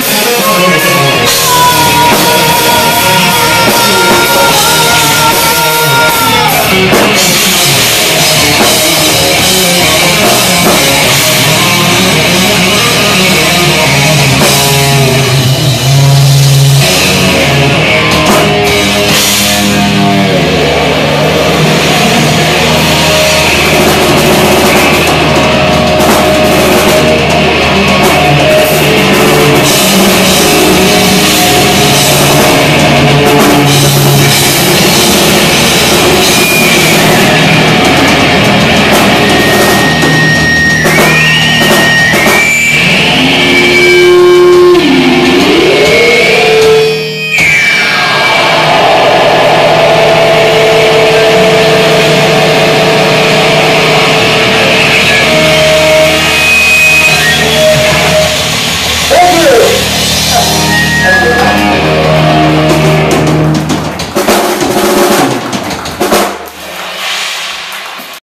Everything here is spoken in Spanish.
Somos